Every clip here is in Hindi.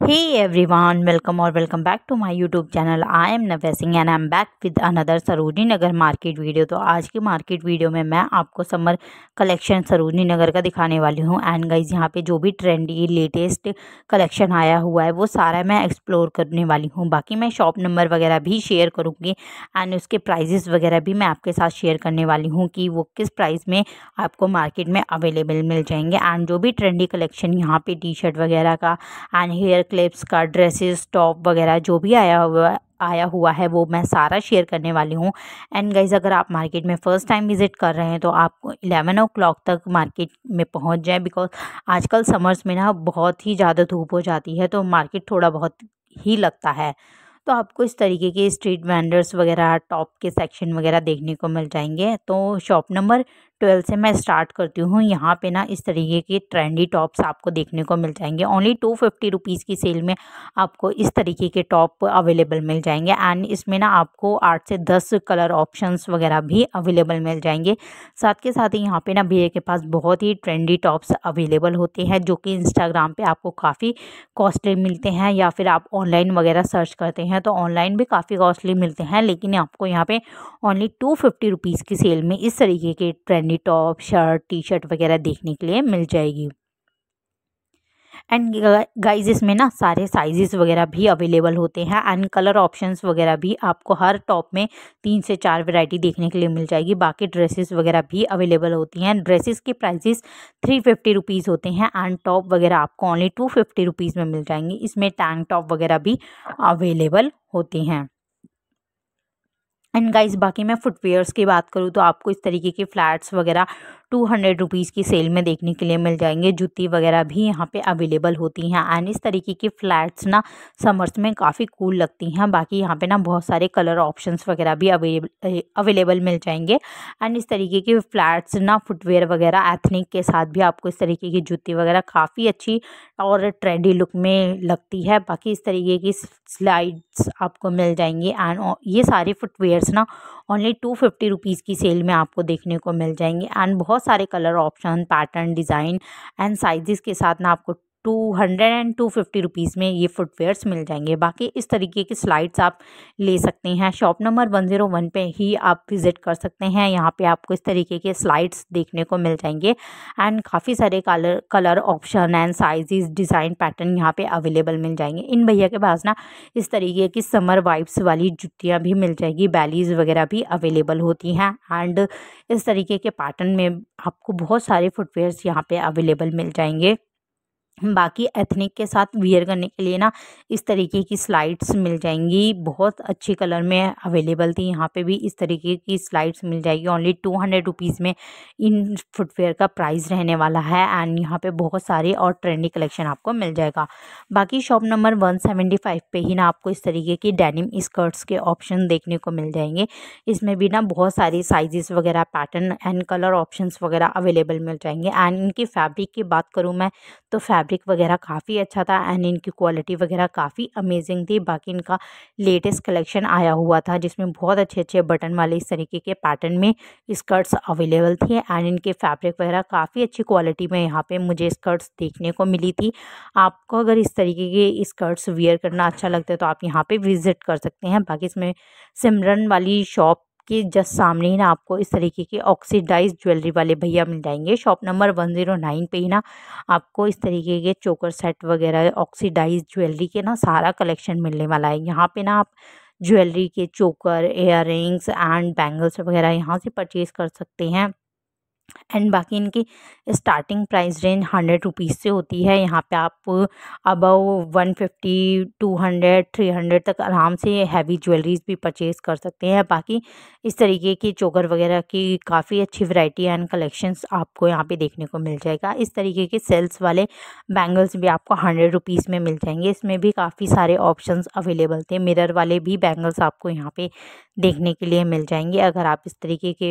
Hey everyone, welcome or welcome back to my YouTube channel. I am Navya Singh and I am back with another Sarojini Nagar market video तो आज की मार्केट वीडियो में मैं आपको समर कलेक्शन सरोजनी नगर का दिखाने वाली हूँ. एंड गाइज़ यहाँ पे जो भी ट्रेंडी लेटेस्ट कलेक्शन आया हुआ है वो सारा मैं एक्सप्लोर करने वाली हूँ. बाकी मैं शॉप नंबर वगैरह भी शेयर करूँगी एंड उसके प्राइजेस वगैरह भी मैं आपके साथ शेयर करने वाली हूँ कि वो किस प्राइस में आपको मार्केट में अवेलेबल मिल जाएँगे. एंड जो भी ट्रेंडी कलेक्शन यहाँ पे टी शर्ट वगैरह का एंड हेयर क्लिप्स का ड्रेसेस टॉप वगैरह जो भी आया हुआ आया हुआ है, वो मैं सारा शेयर करने वाली हूँ। एंड गाइज़ अगर आप मार्केट में फ़र्स्ट टाइम विज़िट कर रहे हैं तो आप इलेवन ओ क्लॉक तक मार्केट में पहुँच जाए बिकॉज़ आजकल समर्स में ना बहुत ही ज़्यादा धूप हो जाती है तो मार्केट थोड़ा बहुत ही लगता है। तो आपको इस तरीके के स्ट्रीट वेंडर्स वगैरह टॉप के सेक्शन वगैरह देखने को मिल जाएँगे। तो शॉप नंबर ट्वेल्व से मैं स्टार्ट करती हूँ। यहाँ पे ना इस तरीके के ट्रेंडी टॉप्स आपको देखने को मिल जाएँगे। ओनली टू फिफ्टी रुपीज़ की सेल में आपको इस तरीके के टॉप अवेलेबल मिल जाएँगे एंड इसमें ना आपको आठ से दस कलर ऑप्शंस वगैरह भी अवेलेबल मिल जाएँगे। साथ के साथ ही यहाँ पे ना भैया के पास बहुत ही ट्रेंडी टॉप्स अवेलेबल होते हैं जो कि इंस्टाग्राम पर आपको काफ़ी कॉस्टली मिलते हैं या फिर आप ऑनलाइन वगैरह सर्च करते हैं तो ऑनलाइन भी काफ़ी कॉस्टली मिलते हैं। लेकिन आपको यहाँ पर ओनली टू फिफ्टी रुपीज़ की सेल में इस तरीके के trend trendy top, shirt T shirt वगैरह देखने के लिए मिल जाएगी। एंड गाइज़ इसमें ना सारे साइजेस वगैरह भी अवेलेबल होते हैं एंड कलर ऑप्शंस वगैरह भी आपको हर टॉप में तीन से चार वैरायटी देखने के लिए मिल जाएगी। बाकी ड्रेसेस वगैरह भी अवेलेबल होती हैं। ड्रेसेस के प्राइसेस थ्री फिफ्टी रुपीज़ होते हैं एंड टॉप वगैरह आपको ओनली टू फिफ्टी रुपीज़ में मिल जाएँगे। इसमें टैंक टॉप वगैरह भी अवेलेबल होते हैं। एंड गाइस बाकी मैं फुटवेयर्स की बात करूँ तो आपको इस तरीके के फ्लैट्स वगैरह टू हंड्रेड रुपीज़ की सेल में देखने के लिए मिल जाएँगे। जूती वगैरह भी यहाँ पे अवेलेबल होती हैं एंड इस तरीके की फ्लैट्स ना समर्स में काफ़ी कूल लगती हैं। बाकी यहाँ पे ना बहुत सारे कलर ऑप्शंस वगैरह भी अवेलेबल अवेलेबल मिल जाएँगे। एंड इस तरीके की फ्लैट्स ना फुटवेयर वगैरह एथनिक के साथ भी आपको इस तरीके की जूती वगैरह काफ़ी अच्छी और ट्रेंडी लुक में लगती है। बाकी इस तरीके की स्लाइड्स आपको मिल जाएँगी एंड ये सारे फुटवेयर्स ना ओनली टू फिफ्टी रुपीज़ की सेल में आपको देखने को मिल जाएँगे। एंड बहुत सारे colour option pattern design and sizes के साथ ना आपको two hundred and two fifty rupees में ये फुटवेयर्स मिल जाएँगे। बाकी इस तरीके की स्लाइड्स आप ले सकते हैं। Shop number one zero one पर ही आप विज़िट कर सकते हैं। यहाँ पे आपको इस तरीके के स्लाइड्स देखने को मिल जाएँगे। एंड काफ़ी सारे colour colour option and sizes design pattern यहाँ पे अवेलेबल मिल जाएँगे। इन भैया के पास ना इस तरीके की समर वाइब्स वाली जुतियाँ भी मिल जाएगी। बैलीज वगैरह भी अवेलेबल होती हैं। एंड इस तरीके के पैटर्न में आपको बहुत सारे फुटवेयर्स यहाँ पर अवेलेबल मिल जाएँगे। बाकी एथनिक के साथ वियर करने के लिए ना, इस तरीके की स्लाइड्स मिल जाएँगी। बहुत अच्छी कलर में अवेलेबल थी। यहाँ पे भी इस तरीके की स्लाइड्स मिल जाएगी। ओनली टू हंड्रेड रुपीज़ में इन फुटवेयर का प्राइस रहने वाला है एंड यहाँ पे बहुत सारे और ट्रेंडी कलेक्शन आपको मिल जाएगा। बाकी shop number one seventy five पे ही ना आपको इस तरीके की डेनिम स्कर्ट्स के ऑप्शन देखने को मिल जाएँगे। इसमें भी ना बहुत सारी साइजेस वगैरह पैटर्न एंड कलर ऑप्शन वगैरह अवेलेबल मिल जाएँगे। एंड इनकी फैब्रिक की बात करूँ मैं तो फैब्रिक फैब्रिक वगैरह काफ़ी अच्छा था एंड इनकी क्वालिटी वगैरह काफ़ी अमेजिंग थी। बाकी इनका लेटेस्ट कलेक्शन आया हुआ था, जिसमें बहुत अच्छे अच्छे बटन वाले इस तरीके के पैटर्न में स्कर्ट्स अवेलेबल थी एंड इनके फैब्रिक वगैरह काफ़ी अच्छी क्वालिटी में यहाँ पे मुझे स्कर्ट्स देखने को मिली थी। आपको अगर इस तरीके के स्कर्ट्स वियर करना अच्छा लगता है तो आप यहाँ पर विज़िट कर सकते हैं। बाकी इसमें सिमरन वाली शॉप के जस्ट सामने ही ना आपको इस तरीके के ऑक्सीडाइज ज्वेलरी वाले भैया मिल जाएँगे। Shop number one zero nine पर ही ना आपको इस तरीके के चोकर सेट वगैरह ऑक्सीडाइज ज्वेलरी के ना सारा कलेक्शन मिलने वाला है। यहाँ पे ना आप ज्वेलरी के चोकर एयर एंड बैंगल्स वगैरह यहाँ से परचेज़ कर सकते हैं। एंड बाकी इनकी starting price range hundred rupees से होती है। यहाँ पे आप above one fifty, two hundred, three hundred तक आराम से हैवी ज्वेलरीज भी परचेज़ कर सकते हैं। बाकी इस तरीके की चोकर वगैरह की काफ़ी अच्छी वैरायटी एंड कलेक्शंस आपको यहाँ पे देखने को मिल जाएगा। इस तरीके के सेल्स वाले बैंगल्स भी आपको हंड्रेड रुपीज़ में मिल जाएँगे। इसमें भी काफ़ी सारे ऑप्शन अवेलेबल थे। मिरर वाले भी बैंगल्स आपको यहाँ पर देखने के लिए मिल जाएँगे। अगर आप इस तरीके के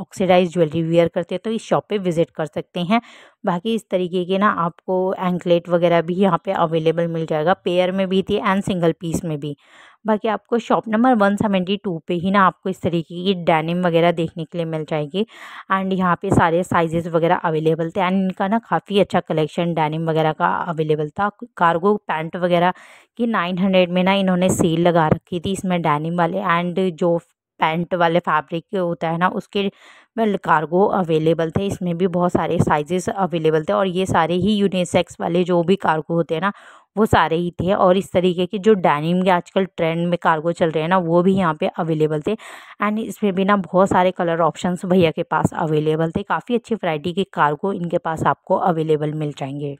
ऑक्सीडाइज ज्वेलरी वेयर करते है तो इस शॉप पे विज़िट कर सकते हैं। बाकी इस तरीके के ना आपको एंकलेट वगैरह भी यहाँ पे अवेलेबल मिल जाएगा, पेयर में भी थी एंड सिंगल पीस में भी। बाकी आपको shop number one seventy two पे ही ना आपको इस तरीके की डैनिम वगैरह देखने के लिए मिल जाएगी। एंड यहाँ पे सारे साइजेस वगैरह अवेलेबल थे एंड इनका ना काफ़ी अच्छा कलेक्शन डैनिम वगैरह का अवेलेबल था। कार्गो पैंट वगैरह की नाइन हंड्रेड में ना इन्होंने सेल लगा रखी थी इसमें डैनिम वाले एंड जो पैंट वाले फैब्रिक होता है ना, उसके कार्गो अवेलेबल थे, इसमें भी बहुत सारे साइजेस अवेलेबल थे और ये सारे ही यूनिसेक्स वाले जो भी कार्गो होते हैं ना, वो सारे ही थे और इस तरीके के जो डैनिम के आजकल ट्रेंड में कार्गो चल रहे हैं ना, वो भी यहाँ पे अवेलेबल थे एंड इसमें भी ना बहुत सारे कलर ऑप्शंस भैया के पास अवेलेबल थे, काफ़ी अच्छी वैरायटी के कार्गो इनके पास आपको अवेलेबल मिल जाएँगे।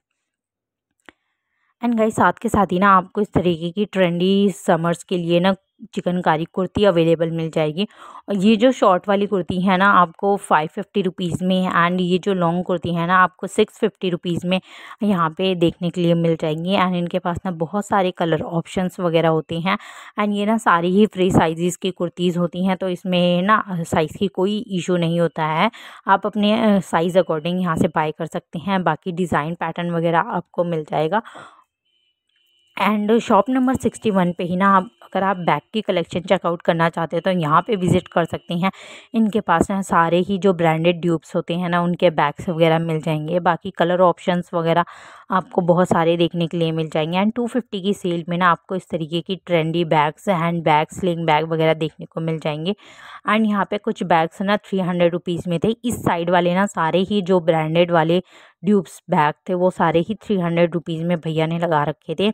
एंड गाइस साथ के साथ ही ना आपको इस तरीके की ट्रेंडी समर्स के लिए ना चिकनकारी कुर्ती अवेलेबल मिल जाएगी। और ये जो शॉर्ट वाली कुर्ती है ना, आपको फाइव फिफ्टी रुपीज़ में एंड ये जो लॉन्ग कुर्ती है ना, आपको सिक्स फिफ्टी रुपीज़ में यहाँ पे देखने के लिए मिल जाएँगी। एंड इनके पास ना बहुत सारे कलर ऑप्शंस वगैरह होते हैं। एंड ये ना सारी ही फ्री साइज़ की कुर्तीज़ होती हैं तो इसमें ना साइज़ की कोई इशू नहीं होता है। आप अपने साइज़ अकॉर्डिंग यहाँ से बाय कर सकते हैं। बाकी डिज़ाइन पैटर्न वगैरह आपको मिल जाएगा। And shop number sixty one पे ही ना आप, अगर आप बैग की कलेक्शन चेकआउट करना चाहते हैं तो यहाँ पे विज़िट कर सकते हैं। इनके पास ना सारे ही जो ब्रांडेड ड्यूब्स होते हैं ना, उनके बैग्स वगैरह मिल जाएँगे। बाकी कलर ऑप्शंस वगैरह आपको बहुत सारे देखने के लिए मिल जाएँगे। एंड टू फिफ्टी की सेल में ना आपको इस तरीके की trendy bags hand bag sling bag वगैरह देखने को मिल जाएँगे। एंड यहाँ पर कुछ बैग्स ना थ्री हंड्रेड रुपीज़ में थे। इस साइड वाले ना सारे ही जो ब्रांडेड वाले ड्यूब्स बैग थे, वो सारे ही थ्री हंड्रेड रुपीज़ में भैया ने लगा रखे थे।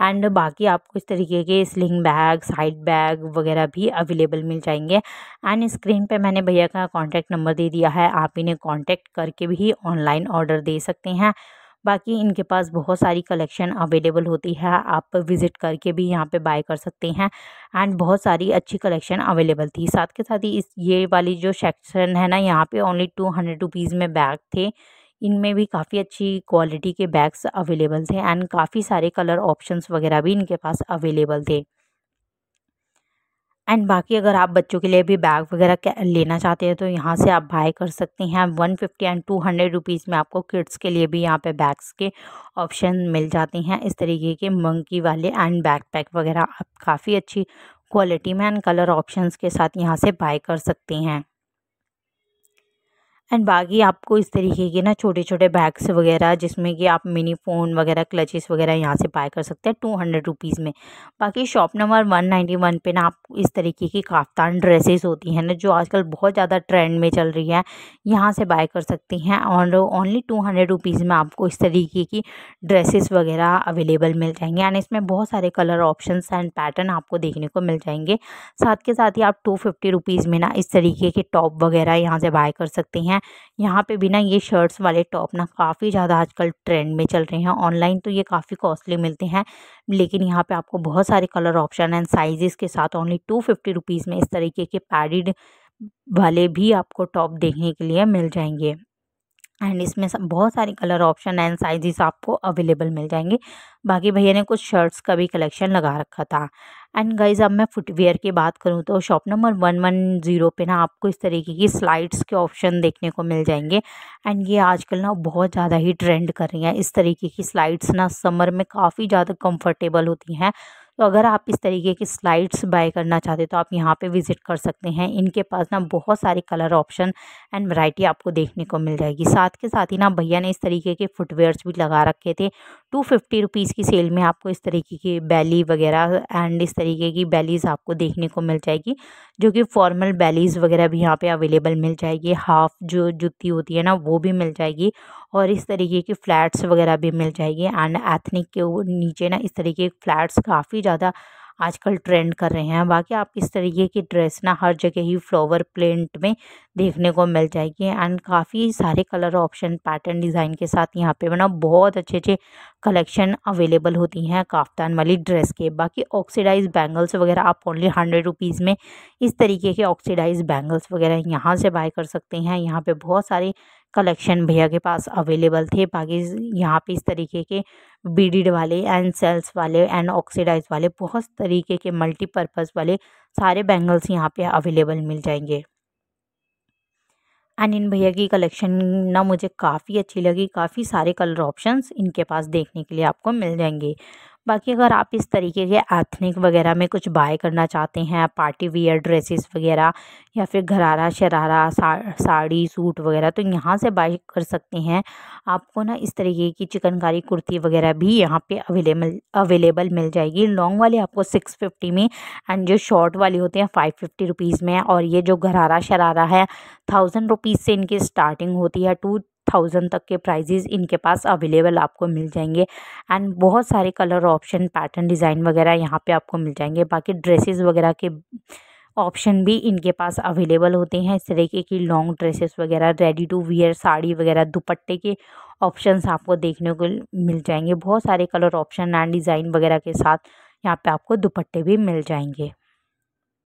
एंड बाकी आपको इस तरीके के स्लिंग बैग साइड बैग वगैरह भी अवेलेबल मिल जाएँगे। एंड स्क्रीन पे मैंने भैया का कॉन्टैक्ट नंबर दे दिया है, आप इन्हें कॉन्टैक्ट करके भी ऑनलाइन ऑर्डर दे सकते हैं। बाकी इनके पास बहुत सारी कलेक्शन अवेलेबल होती है, आप विज़िट करके भी यहाँ पे बाय कर सकते हैं। एंड बहुत सारी अच्छी कलेक्शन अवेलेबल थी। साथ के साथ ही इस, ये वाली जो सेक्शन है ना, यहाँ पे ओनली टू हंड्रेड रुपीज़ में बैग थे। इनमें भी काफ़ी अच्छी क्वालिटी के बैग्स अवेलेबल थे एंड काफ़ी सारे कलर ऑप्शंस वगैरह भी इनके पास अवेलेबल थे। एंड बाकी अगर आप बच्चों के लिए भी बैग वगैरह लेना चाहते हैं तो यहाँ से आप बाय कर सकते हैं। One fifty and two hundred rupees में आपको किड्स के लिए भी यहाँ पे बैग्स के ऑप्शन मिल जाते हैं। इस तरीके के मंकी वाले एंड बैग पैक वगैरह आप काफ़ी अच्छी क्वालिटी में एंड कलर ऑप्शंस के साथ यहाँ से बाय कर सकते हैं। एंड बाकी आपको इस तरीके के ना छोटे छोटे बैग्स वगैरह, जिसमें कि आप मिनी फ़ोन वगैरह क्लचेस वगैरह यहाँ से बाय कर सकते हैं टू हंड्रेड रुपीज़ में। बाकी shop number one ninety one पर ना आप इस तरीके की काफ्तान ड्रेसेस होती हैं ना, जो आजकल बहुत ज़्यादा ट्रेंड में चल रही है, यहाँ से बाय कर सकती हैं। और ओनली टू हंड्रेड रुपीज़ में आपको इस तरीके की ड्रेसेस वगैरह अवेलेबल मिल जाएँगे। एंड इसमें बहुत सारे कलर ऑप्शन एंड पैटर्न आपको देखने को मिल जाएँगे। साथ के साथ ही आप टू फिफ्टी रुपीज़ में ना इस तरीके के टॉप वगैरह यहाँ से बाय कर सकते हैं। हैं। यहाँ पे बिना ये शर्ट्स वाले टॉप ना काफ़ी ज़्यादा आजकल ट्रेंड में चल रहे हैं। ऑनलाइन तो ये काफ़ी कॉस्टली मिलते हैं, लेकिन यहाँ पे आपको बहुत सारे कलर ऑप्शन एंड साइजेस के साथ ओनली टू फिफ्टी रुपीज़ में इस तरीके के पैडिड वाले भी आपको टॉप देखने के लिए मिल जाएँगे। एंड इसमें बहुत सारे कलर ऑप्शन एंड साइजेस आपको अवेलेबल मिल जाएँगे। बाकी भैया ने कुछ शर्ट्स का भी कलेक्शन लगा रखा था। एंड गाइज़ अब मैं फुटवेयर की बात करूँ तो shop number one one zero पे ना आपको इस तरीके की स्लाइड्स के ऑप्शन देखने को मिल जाएँगे। एंड ये आजकल ना बहुत ज़्यादा ही ट्रेंड कर रही हैं। इस तरीके की स्लाइड्स ना समर में काफ़ी ज़्यादा कंफर्टेबल होती हैं। तो अगर आप इस तरीके की स्लाइड्स बाय करना चाहते तो आप यहाँ पे विज़िट कर सकते हैं। इनके पास ना बहुत सारे कलर ऑप्शन एंड वैरायटी आपको देखने को मिल जाएगी। साथ के साथ ही ना भैया ने इस तरीके के फुटवेयर्स भी लगा रखे थे। टू फिफ्टी रुपीज़ की सेल में आपको इस तरीके की बैली वगैरह एंड इस तरीके की बैलीज़ आपको देखने को मिल जाएगी, जो कि फॉर्मल बैलीज़ वगैरह भी यहाँ पर अवेलेबल मिल जाएगी। हाफ़ जो जुत्ती होती है ना, वो भी मिल जाएगी। और इस तरीके की फ़्लैट्स वगैरह भी मिल जाएगी। एंड एथनिक के नीचे ना इस तरीके के फ़्लैट्स काफ़ी ज़्यादा आजकल ट्रेंड कर रहे हैं। बाकी आप इस तरीके की ड्रेस ना हर जगह ही फ्लावर प्रिंट में देखने को मिल जाएगी। एंड काफ़ी सारे कलर ऑप्शन, पैटर्न डिज़ाइन के साथ यहाँ पे बना बहुत अच्छे अच्छे कलेक्शन अवेलेबल होती हैं काफ्तान वाली ड्रेस के। बाकी ऑक्सीडाइज बैंगल्स वगैरह आप ओनली हंड्रेड रुपीज़ में इस तरीके के ऑक्सीडाइज बैंगल्स वगैरह यहाँ से बाय कर सकते हैं। यहाँ पर बहुत सारे कलेक्शन भैया के पास अवेलेबल थे। बाकी यहाँ पे इस तरीके के बीडीड वाले एंड सेल्स वाले एंड ऑक्सीडाइज वाले बहुत तरीके के मल्टीपर्पज़ वाले सारे बैंगल्स यहाँ पे अवेलेबल मिल जाएँगे। एंड इन भैया की कलेक्शन ना मुझे काफ़ी अच्छी लगी। काफ़ी सारे कलर ऑप्शंस इनके पास देखने के लिए आपको मिल जाएँगे। बाकी अगर आप इस तरीके के एथनिक वगैरह में कुछ बाय करना चाहते हैं पार्टी वियर ड्रेसेस वगैरह या फिर घरारा शरारा सा, साड़ी सूट वगैरह तो यहाँ से बाय कर सकते हैं। आपको ना इस तरीके की चिकनकारी कुर्ती वगैरह भी यहाँ पे अवेलेबल अवेलेबल मिल जाएगी। लॉन्ग वाली आपको सिक्स फिफ्टी में एंड जो शॉर्ट वाली होते हैं फाइव फिफ्टी रुपीज़ में और ये जो घरारा शरारा है थाउज़ेंड रुपीज़ से इनकी स्टार्टिंग होती है टू थाउज़ेंड तक के प्राइजेज़ इनके पास अवेलेबल आपको मिल जाएँगे। एंड बहुत सारे कलर ऑप्शन पैटर्न डिज़ाइन वगैरह यहाँ पे आपको मिल जाएँगे। बाकी ड्रेसेस वगैरह के ऑप्शन भी इनके पास अवेलेबल होते हैं। इस तरीके की लॉन्ग ड्रेसेस वगैरह रेडी टू वियर साड़ी वगैरह, दुपट्टे के ऑप्शंस आपको देखने को मिल जाएँगे। बहुत सारे कलर ऑप्शन एंड डिज़ाइन वगैरह के साथ यहाँ पे आपको दुपट्टे भी मिल जाएँगे।